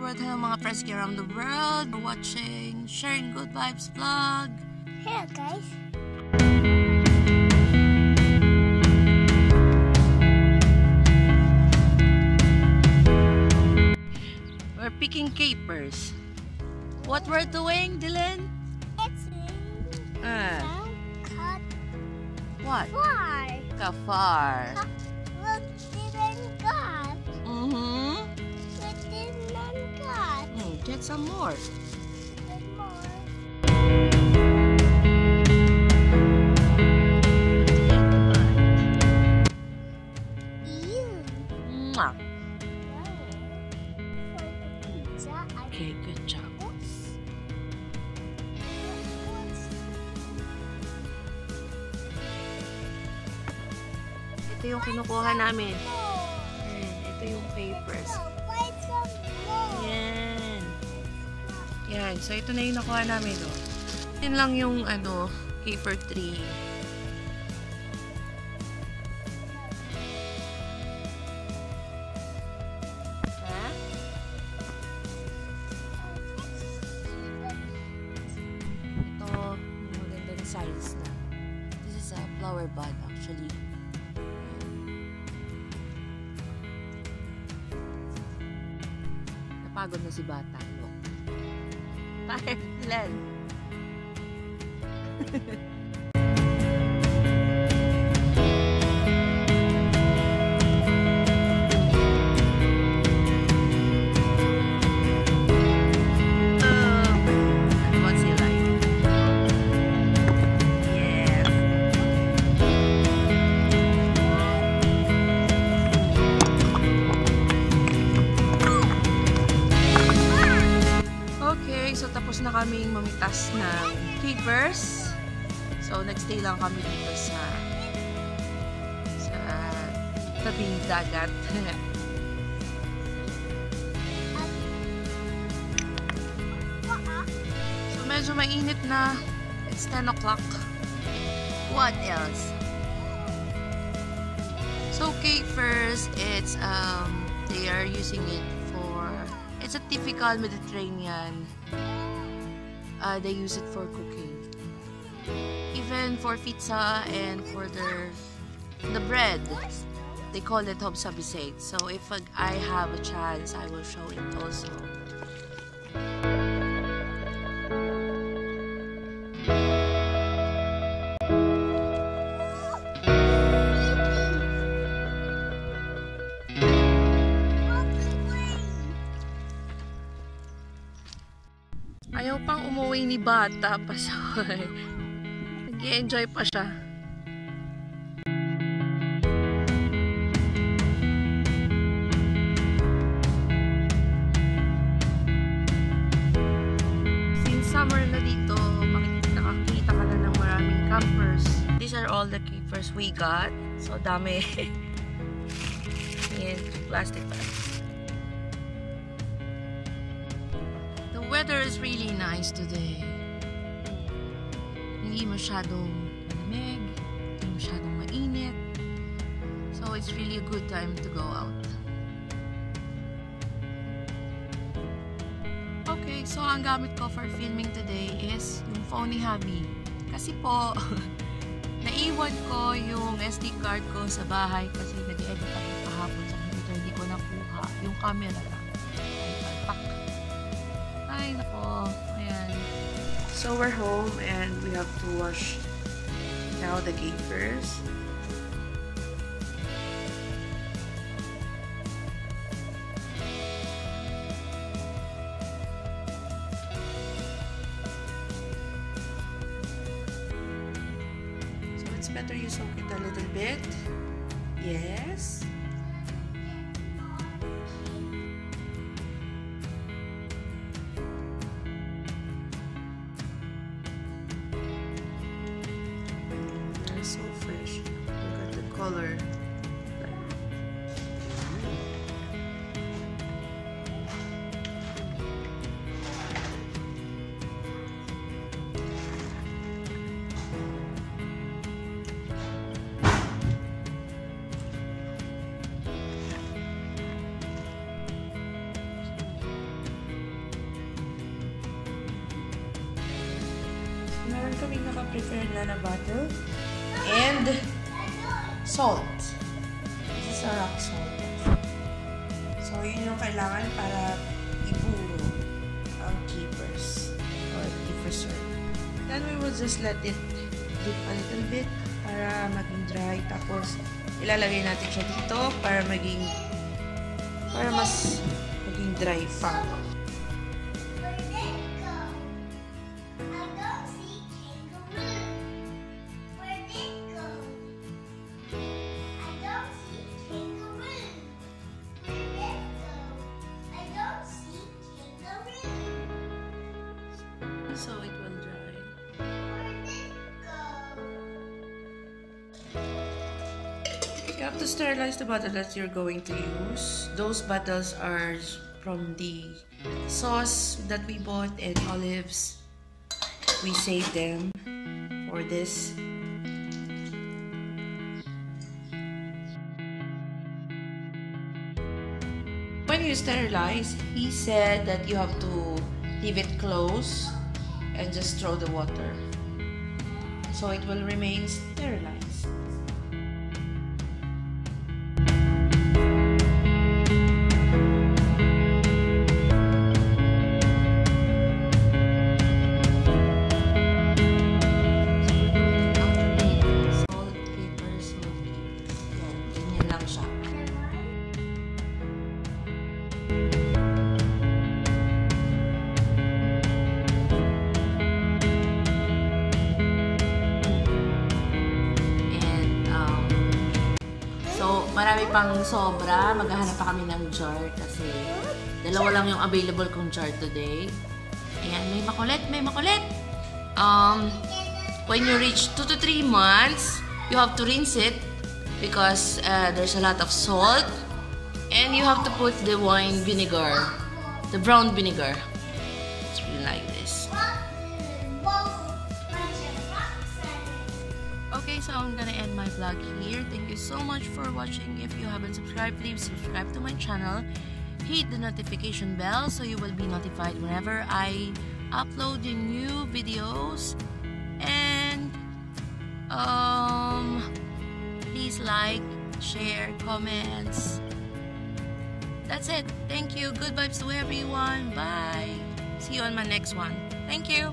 world. Hello mga Fresky around the world. We're watching Sharing Good Vibes vlog. Hello guys. We're picking capers. What we're doing, Dylan? It's Uh, cut what? far. Kafar. Some more. Mwah. Okay, good job. Ito yung kinukuha namin. Ito yung papers. Yan. So, ito na yung nakuha namin, oh. Yan lang yung, ano, caper tree. Size na. This is a flower bud, actually. Napagod na si bata. my blood. kaming mamitas ng capers. So, nagstay lang kami dito sa sa tabing dagat. so, medyo mainit na. It's 10 o'clock. What else? So, capers, it's, um, they are using it for, it's a typical Mediterranean. Uh, they use it for cooking. Even for pizza and for their, the bread, they call it hobsabisate. So, if I have a chance, I will show it also. Ayaw pang umuwi ni bata, pasoy. Nag-enjoy pa siya. Since summer na dito, makikita ka na ng maraming campers. These are all the campers we got. So, dami. In plastic bags. Weather is really nice today. Hindi masyadong malamig, hindi masyadong mainit. So it's really a good time to go out. Okay, so ang gamit ko for filming today is yung phone ni Habi. Kasi po, naiwan ko yung SD card ko sa bahay kasi nag-edit ako kahapon sa computer. Hindi ko nakuha. Yung camera lang. Ay, palpak. Ay, nako. Ayan. So, we're home and we have to wash now the capers. So, it's better you soak it a little bit. Yes. so fresh. Look at the color. meron kaming naka-prepare na na bottle And salt. This is a rock salt. So, yun yung kailangan para iburo ang keepers or diffuser. Then, we will just let it dip a little bit para maging dry. Tapos, ilalagay natin siya dito para maging para mas maging dry pa. You have to sterilize the bottle that you're going to use. Those bottles are from the sauce that we bought and olives. We saved them for this. When you sterilize, he said that you have to leave it close and just throw the water. So it will remain sterilized. Pang sobra. Maghahanap pa kami ng jar kasi dalawa lang yung available kong jar today. Ayan, may makulit, may makulit. Um, when you reach 2 to 3 months, you have to rinse it because uh, there's a lot of salt. And you have to put the wine vinegar, the brown vinegar. So I'm gonna end my vlog here. Thank you so much for watching. If you haven't subscribed, please subscribe to my channel. Hit the notification bell so you will be notified whenever I upload the new videos. And um, please like, share, comments. That's it. Thank you. Good vibes to everyone. Bye. See you on my next one. Thank you.